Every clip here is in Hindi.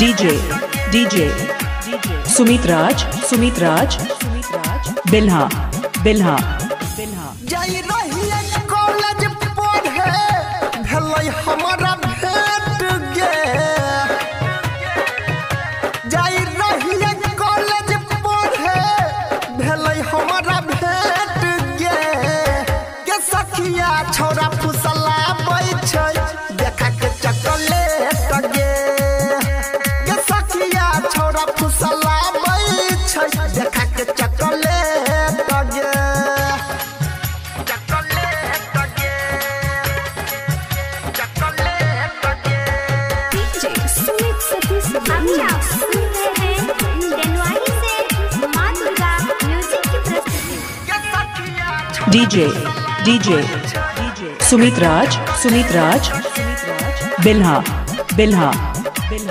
DJ, DJ, Sumit Raj, Sumit Raj, Bilha, Bilha, Bilha. जाई रहिए कॉलेज पढ़े भेलै हमारा भेट गे जाई रहिए कॉलेज पढ़े भेलै हमारा भेट गे के सखिया छोरा फुसला छै DJ, DJ, Sumit Raj, Sumit Raj, Bilha, Bilha, Bilha.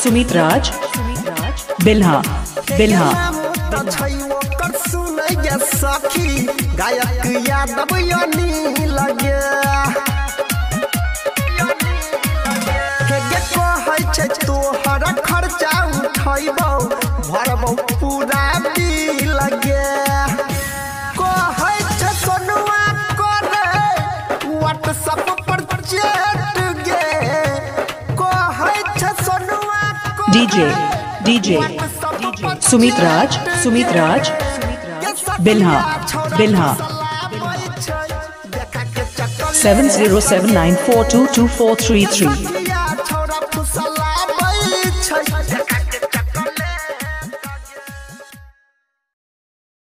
Sumit Raj, Bilha, Bilha. ओकर सुनै गे सखी गायक यादव यानी लगे हेगे कहै छै तोहर खर्चा उठैबौ DJ, DJ, Sumit Raj, Sumit Raj, Bilha, Bilha. 7079422433.